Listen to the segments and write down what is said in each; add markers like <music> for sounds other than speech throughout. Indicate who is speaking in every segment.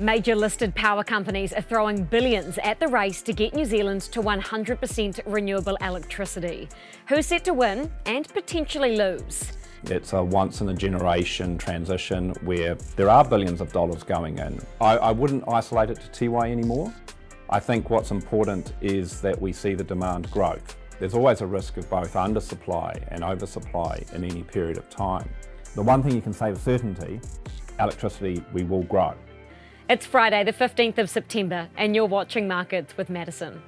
Speaker 1: Major listed power companies are throwing billions at the race to get New Zealand to 100% renewable electricity. Who's set to win and potentially lose?
Speaker 2: It's a once in a generation transition where there are billions of dollars going in. I, I wouldn't isolate it to Tiwai anymore. I think what's important is that we see the demand growth. There's always a risk of both undersupply and oversupply in any period of time. The one thing you can say with certainty, electricity we will grow.
Speaker 1: It's Friday, the 15th of September, and you're watching Markets with Madison.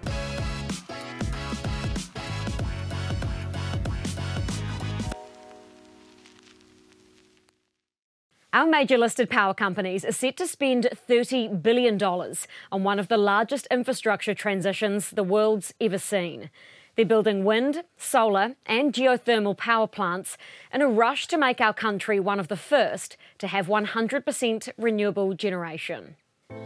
Speaker 1: Our major listed power companies are set to spend $30 billion on one of the largest infrastructure transitions the world's ever seen. They're building wind, solar, and geothermal power plants in a rush to make our country one of the first to have 100% renewable generation.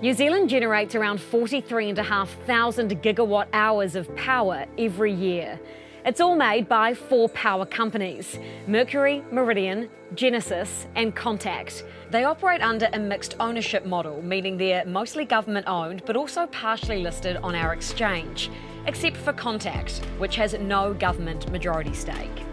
Speaker 1: New Zealand generates around 43,500 gigawatt hours of power every year. It's all made by four power companies Mercury, Meridian, Genesis, and Contact. They operate under a mixed ownership model, meaning they're mostly government owned but also partially listed on our exchange except for Contact, which has no government majority stake.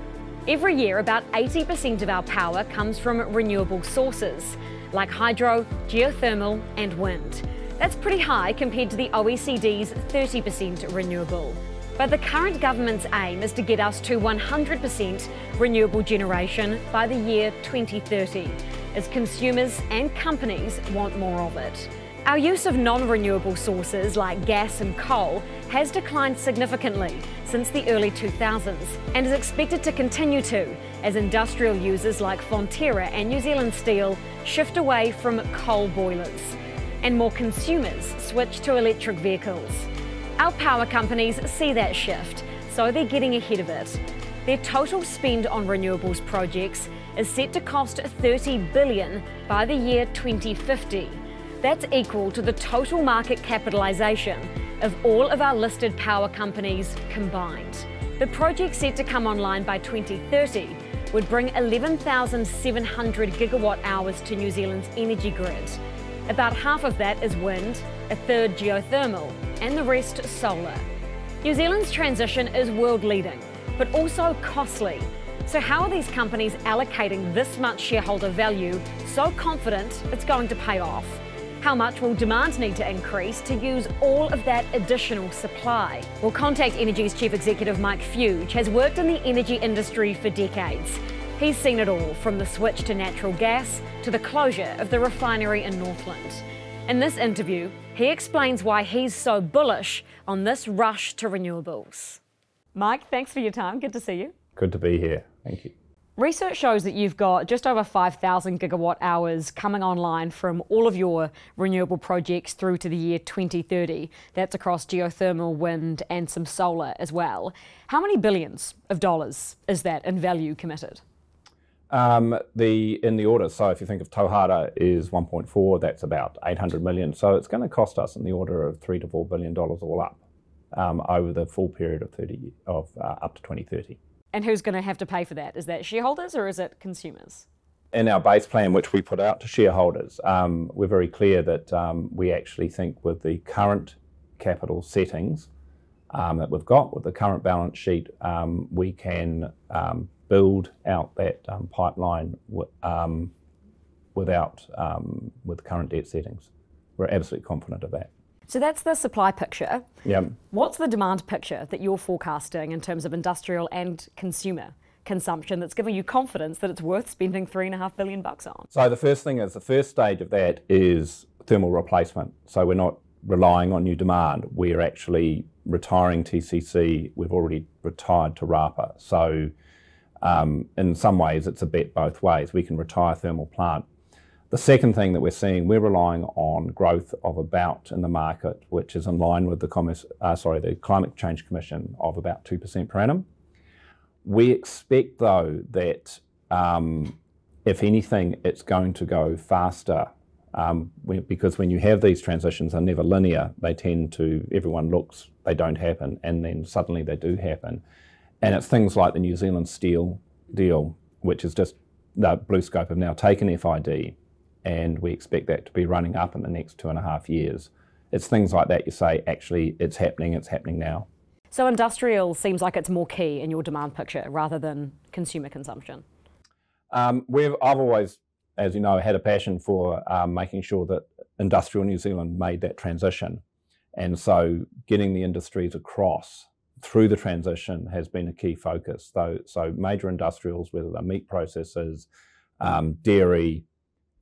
Speaker 1: Every year, about 80% of our power comes from renewable sources, like hydro, geothermal, and wind. That's pretty high compared to the OECD's 30% renewable. But the current government's aim is to get us to 100% renewable generation by the year 2030, as consumers and companies want more of it. Our use of non-renewable sources like gas and coal has declined significantly since the early 2000s and is expected to continue to as industrial users like Fonterra and New Zealand Steel shift away from coal boilers and more consumers switch to electric vehicles. Our power companies see that shift, so they're getting ahead of it. Their total spend on renewables projects is set to cost 30 billion by the year 2050 that's equal to the total market capitalisation of all of our listed power companies combined. The project set to come online by 2030 would bring 11,700 gigawatt hours to New Zealand's energy grid. About half of that is wind, a third geothermal, and the rest solar. New Zealand's transition is world leading, but also costly. So, how are these companies allocating this much shareholder value so confident it's going to pay off? How much will demand need to increase to use all of that additional supply? Well, Contact Energy's Chief Executive Mike Fuge has worked in the energy industry for decades. He's seen it all from the switch to natural gas to the closure of the refinery in Northland. In this interview, he explains why he's so bullish on this rush to renewables. Mike, thanks for your time. Good to see you.
Speaker 2: Good to be here. Thank you.
Speaker 1: Research shows that you've got just over 5,000 gigawatt hours coming online from all of your renewable projects through to the year 2030. That's across geothermal, wind, and some solar as well. How many billions of dollars is that in value committed?
Speaker 2: Um, the in the order. So if you think of Tauhara is 1.4, that's about 800 million. So it's going to cost us in the order of three to four billion dollars all up um, over the full period of 30 of uh, up to 2030.
Speaker 1: And who's going to have to pay for that? Is that shareholders or is it consumers?
Speaker 2: In our base plan, which we put out to shareholders, um, we're very clear that um, we actually think with the current capital settings um, that we've got, with the current balance sheet, um, we can um, build out that um, pipeline without with current debt settings. We're absolutely confident of that.
Speaker 1: So that's the supply picture.
Speaker 2: Yeah.
Speaker 1: What's the demand picture that you're forecasting in terms of industrial and consumer consumption that's giving you confidence that it's worth spending three and a half billion bucks on?
Speaker 2: So the first thing is the first stage of that is thermal replacement. So we're not relying on new demand. We're actually retiring TCC. We've already retired Te Rapa. So um, in some ways, it's a bet both ways. We can retire thermal plant the second thing that we're seeing, we're relying on growth of about in the market, which is in line with the commerce, uh, sorry, the Climate Change Commission of about two percent per annum. We expect though that um, if anything, it's going to go faster um, because when you have these transitions, they're never linear. They tend to everyone looks they don't happen, and then suddenly they do happen. And it's things like the New Zealand Steel deal, which is just the BlueScope have now taken FID and we expect that to be running up in the next two and a half years. It's things like that you say, actually, it's happening, it's happening now.
Speaker 1: So industrial seems like it's more key in your demand picture rather than consumer consumption.
Speaker 2: Um, we've, I've always, as you know, had a passion for um, making sure that industrial New Zealand made that transition. And so getting the industries across through the transition has been a key focus. So, so major industrials, whether they're meat processors, um, dairy,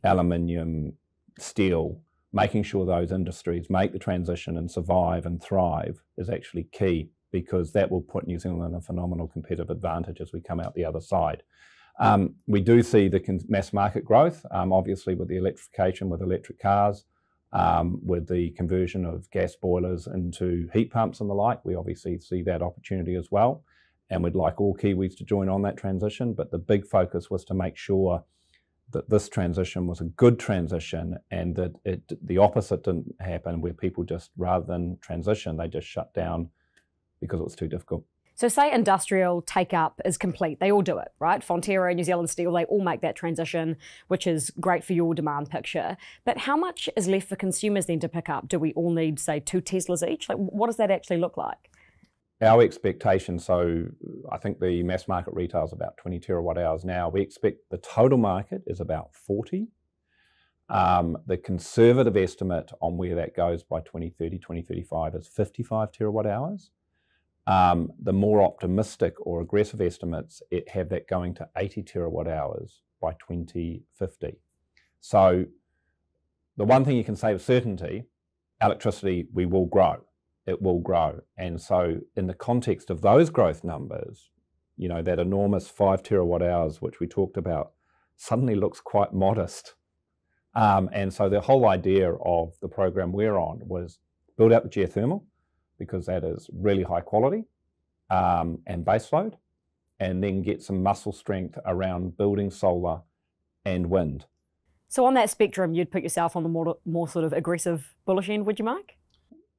Speaker 2: aluminium, steel, making sure those industries make the transition and survive and thrive is actually key because that will put New Zealand in a phenomenal competitive advantage as we come out the other side. Um, we do see the mass market growth, um, obviously with the electrification, with electric cars, um, with the conversion of gas boilers into heat pumps and the like. We obviously see that opportunity as well. And we'd like all Kiwis to join on that transition. But the big focus was to make sure that this transition was a good transition and that it, the opposite didn't happen where people just, rather than transition, they just shut down because it was too difficult.
Speaker 1: So, say industrial take up is complete, they all do it, right? Fonterra, New Zealand Steel, they all make that transition, which is great for your demand picture. But how much is left for consumers then to pick up? Do we all need, say, two Teslas each? Like, what does that actually look like?
Speaker 2: Our expectation, so I think the mass market retail is about 20 terawatt hours now. We expect the total market is about 40. Um, the conservative estimate on where that goes by 2030, 2035 is 55 terawatt hours. Um, the more optimistic or aggressive estimates have that going to 80 terawatt hours by 2050. So the one thing you can say with certainty, electricity we will grow it will grow. And so, in the context of those growth numbers, you know, that enormous five terawatt hours, which we talked about, suddenly looks quite modest. Um, and so, the whole idea of the program we're on was build out the geothermal because that is really high quality um, and baseload, and then get some muscle strength around building solar and wind.
Speaker 1: So, on that spectrum, you'd put yourself on the more, more sort of aggressive bullish end, would you, Mike?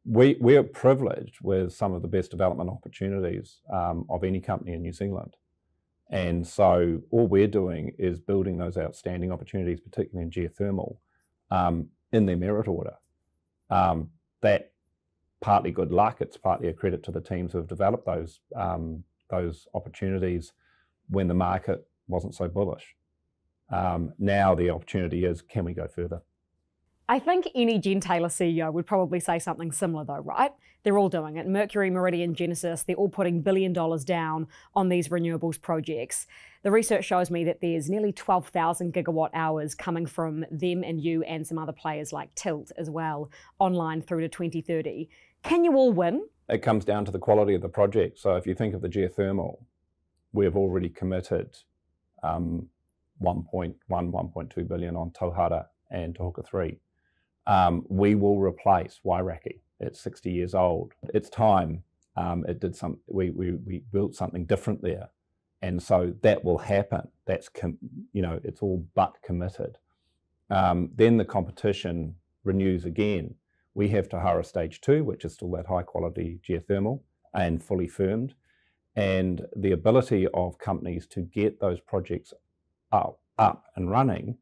Speaker 2: We, we're privileged with some of the best development opportunities um, of any company in New Zealand. And so all we're doing is building those outstanding opportunities, particularly in geothermal, um, in their merit order. Um, that partly good luck, it's partly a credit to the teams who have developed those, um, those opportunities when the market wasn't so bullish. Um, now the opportunity is, can we go further?
Speaker 1: I think any gentailer CEO would probably say something similar, though, right? They're all doing it. Mercury, Meridian, Genesis, they're all putting billion dollars down on these renewables projects. The research shows me that there's nearly 12,000 gigawatt hours coming from them and you and some other players like Tilt as well, online through to 2030. Can you all win?
Speaker 2: It comes down to the quality of the project. So if you think of the geothermal, we've already committed um, 1.1, 1.2 billion on Tauhara and Te Huka 3 um, we will replace Wairakei. It's 60 years old. It's time. Um, it did some. We, we we built something different there, and so that will happen. That's you know it's all but committed. Um, then the competition renews again. We have Tauhara Stage Two, which is still that high quality geothermal and fully firmed, and the ability of companies to get those projects up, up and running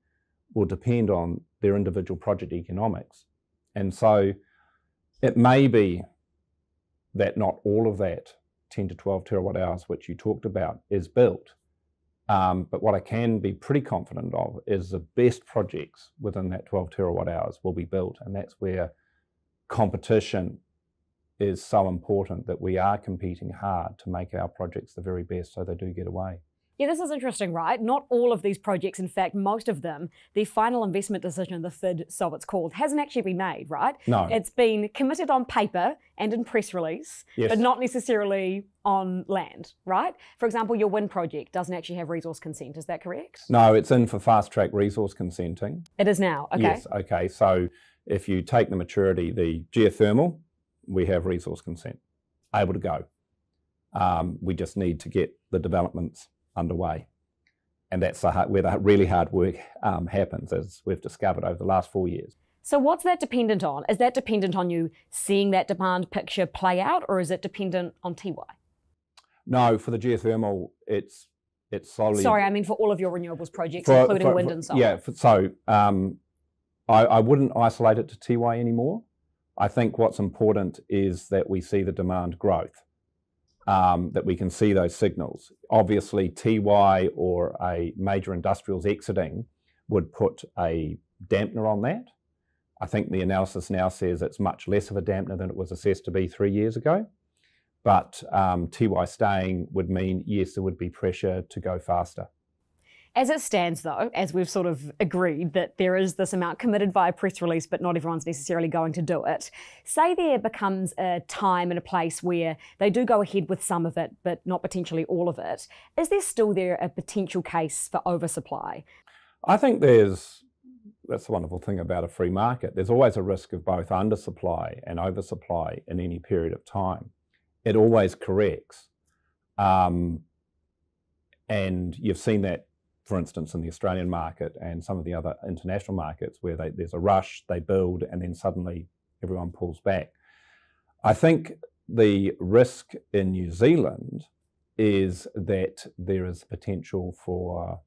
Speaker 2: will depend on their individual project economics. And so it may be that not all of that 10 to 12 terawatt hours, which you talked about, is built. Um, but what I can be pretty confident of is the best projects within that 12 terawatt hours will be built. And that's where competition is so important that we are competing hard to make our projects the very best so they do get away.
Speaker 1: Yeah, this is interesting, right? Not all of these projects, in fact, most of them, the final investment decision, the FID, so it's called, hasn't actually been made, right?
Speaker 2: No.
Speaker 1: It's been committed on paper and in press release, yes. but not necessarily on land, right? For example, your wind project doesn't actually have resource consent, is that correct?
Speaker 2: No, it's in for fast track resource consenting.
Speaker 1: It is now, okay.
Speaker 2: Yes, okay. So if you take the maturity, the geothermal, we have resource consent, able to go. Um, we just need to get the developments underway. And that's where the really hard work um, happens, as we've discovered over the last four years.
Speaker 1: So, what's that dependent on? Is that dependent on you seeing that demand picture play out, or is it dependent on Tiwai?
Speaker 2: No, for the geothermal, it's it's solely.
Speaker 1: Sorry, I mean for all of your renewables projects, for, including for, wind and solar.
Speaker 2: Yeah, for, so um, I, I wouldn't isolate it to Tiwai anymore. I think what's important is that we see the demand growth, um, that we can see those signals. Obviously, Tiwai or a major industrials exiting would put a dampener on that. I think the analysis now says it's much less of a dampener than it was assessed to be three years ago. But um, Tiwai staying would mean, yes, there would be pressure to go faster.
Speaker 1: As it stands, though, as we've sort of agreed that there is this amount committed via press release, but not everyone's necessarily going to do it, say there becomes a time and a place where they do go ahead with some of it, but not potentially all of it, is there still there a potential case for oversupply?
Speaker 2: I think there's that's the wonderful thing about a free market. There's always a risk of both undersupply and oversupply in any period of time. It always corrects. Um, and you've seen that for instance, in the Australian market and some of the other international markets where they, there's a rush, they build, and then suddenly everyone pulls back. I think the risk in New Zealand is that there is potential for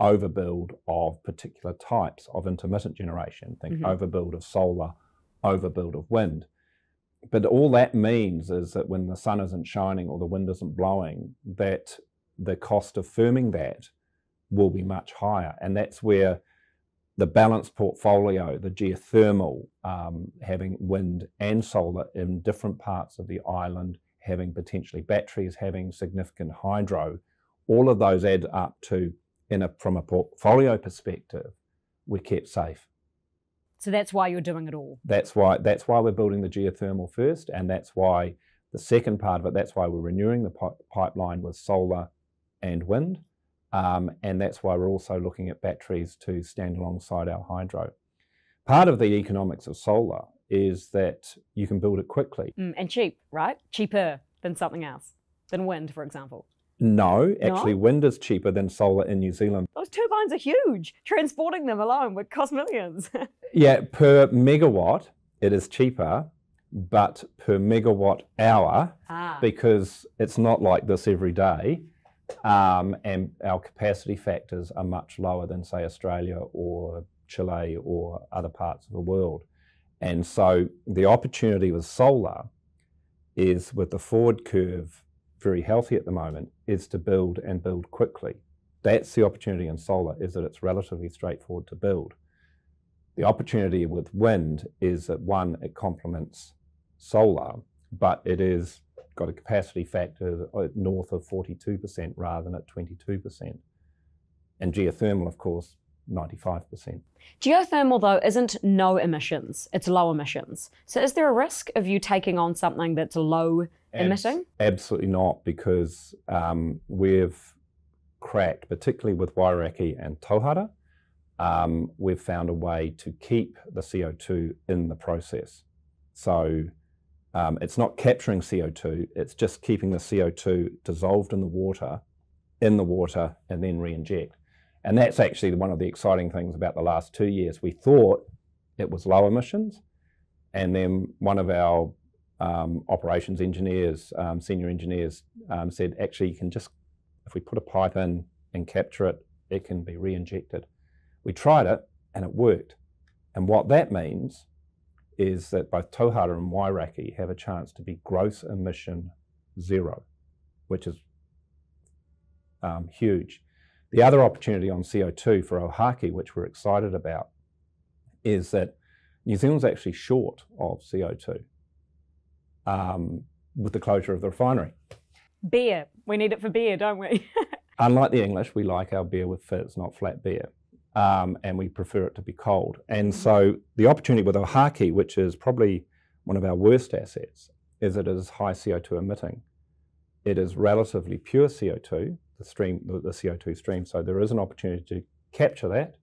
Speaker 2: overbuild of particular types of intermittent generation. Think mm-hmm. overbuild of solar, overbuild of wind. But all that means is that when the sun isn't shining or the wind isn't blowing, that the cost of firming that will be much higher. And that's where the balanced portfolio, the geothermal, um, having wind and solar in different parts of the island, having potentially batteries, having significant hydro, all of those add up to, in a, from a portfolio perspective, we're kept safe.
Speaker 1: So that's why you're doing it all.
Speaker 2: That's why that's why we're building the geothermal first, and that's why the second part of it. That's why we're renewing the pipeline with solar and wind, um, and that's why we're also looking at batteries to stand alongside our hydro. Part of the economics of solar is that you can build it quickly.
Speaker 1: Mm, and cheap, right? Cheaper than something else, than wind, for example.
Speaker 2: No, actually, no? wind is cheaper than solar in New Zealand.
Speaker 1: Those turbines are huge. Transporting them alone would cost millions. <laughs>
Speaker 2: yeah, per megawatt, it is cheaper, but per megawatt hour, ah. because it's not like this every day um, and our capacity factors are much lower than, say, Australia or Chile or other parts of the world. And so the opportunity with solar is, with the forward curve very healthy at the moment, is to build and build quickly. That's the opportunity in solar, is that it's relatively straightforward to build. The opportunity with wind is that one, it complements solar, but it is got a capacity factor north of 42% rather than at 22%. And geothermal, of course, 95%.
Speaker 1: Geothermal, though, isn't no emissions, it's low emissions. So is there a risk of you taking on something that's low Abs- emitting?
Speaker 2: Absolutely not, because um, we've cracked, particularly with Wairakei and Tauhara, um, we've found a way to keep the CO2 in the process. So um, it's not capturing CO2, it's just keeping the CO2 dissolved in the water, in the water, and then re inject. And that's actually one of the exciting things about the last two years. We thought it was low emissions, and then one of our um, operations engineers, um, senior engineers, um, said actually you can just, if we put a pipe in and capture it, it can be re injected. We tried it and it worked. And what that means is that both Tauhara and Wairakei have a chance to be gross emission zero, which is um, huge. The other opportunity on CO2 for Ohaki, which we're excited about, is that New Zealand's actually short of CO2 um, with the closure of the refinery.
Speaker 1: Beer. We need it for beer, don't we? <laughs>
Speaker 2: Unlike the English, we like our beer with fizz, not flat beer um, and we prefer it to be cold. And so the opportunity with Ohaki, which is probably one of our worst assets, is it is high CO2 emitting. It is relatively pure CO2, the stream, the, the CO2 stream. So there is an opportunity to capture that,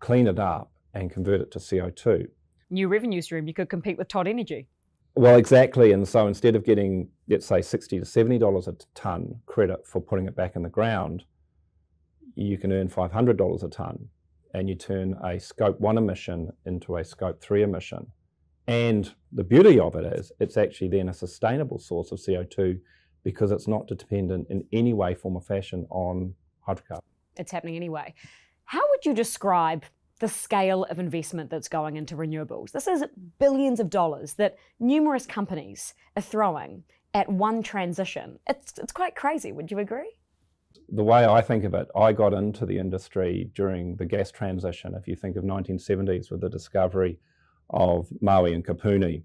Speaker 2: clean it up, and convert it to CO2.
Speaker 1: New revenue stream. You could compete with Todd Energy.
Speaker 2: Well, exactly. And so instead of getting, let's say, sixty to seventy dollars a ton credit for putting it back in the ground, you can earn five hundred dollars a ton and you turn a scope one emission into a scope three emission. And the beauty of it is it's actually then a sustainable source of CO2 because it's not dependent in any way, form, or fashion on hydrocarbon.
Speaker 1: It's happening anyway. How would you describe the scale of investment that's going into renewables. This is billions of dollars that numerous companies are throwing at one transition. It's, it's quite crazy, would you agree?
Speaker 2: The way I think of it, I got into the industry during the gas transition. If you think of 1970s with the discovery of Maui and Kapuni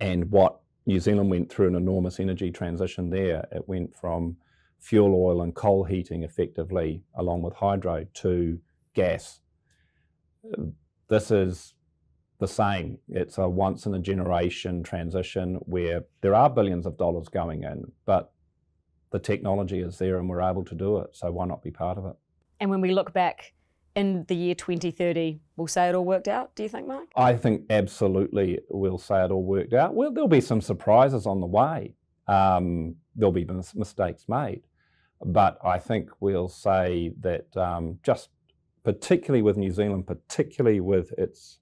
Speaker 2: and what New Zealand went through an enormous energy transition there. It went from fuel oil and coal heating effectively, along with hydro, to gas this is the same. It's a once in a generation transition where there are billions of dollars going in, but the technology is there and we're able to do it. So why not be part of it?
Speaker 1: And when we look back in the year 2030, we'll say it all worked out, do you think, Mike?
Speaker 2: I think absolutely we'll say it all worked out. Well, there'll be some surprises on the way. Um, there'll be mistakes made. But I think we'll say that um, just particularly with New Zealand, particularly with its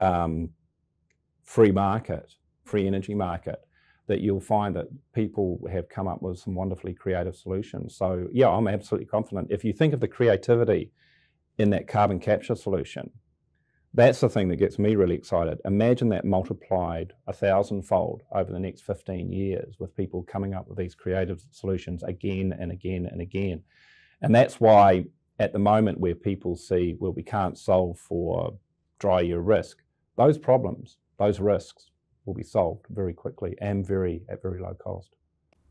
Speaker 2: um, free market, free energy market, that you'll find that people have come up with some wonderfully creative solutions. So, yeah, I'm absolutely confident. If you think of the creativity in that carbon capture solution, that's the thing that gets me really excited. Imagine that multiplied a thousandfold over the next 15 years with people coming up with these creative solutions again and again and again. And that's why at the moment where people see, well, we can't solve for dry year risk, those problems, those risks will be solved very quickly and very at very low cost.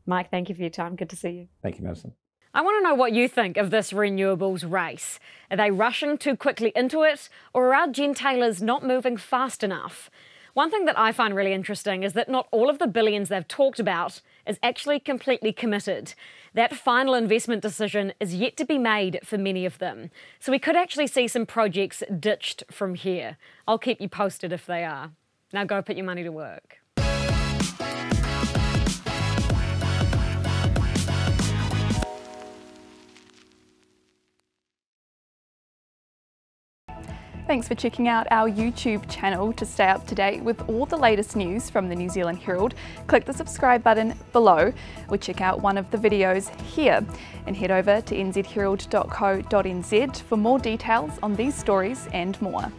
Speaker 1: Mike, thank you for your time. Good to see you.
Speaker 2: Thank you, Madison.
Speaker 1: I want to know what you think of this renewables race. Are they rushing too quickly into it, or are our gentailers not moving fast enough? One thing that I find really interesting is that not all of the billions they've talked about is actually completely committed. That final investment decision is yet to be made for many of them. So we could actually see some projects ditched from here. I'll keep you posted if they are. Now go put your money to work.
Speaker 3: Thanks for checking out our YouTube channel to stay up to date with all the latest news from the New Zealand Herald. Click the subscribe button below or check out one of the videos here and head over to nzherald.co.nz for more details on these stories and more.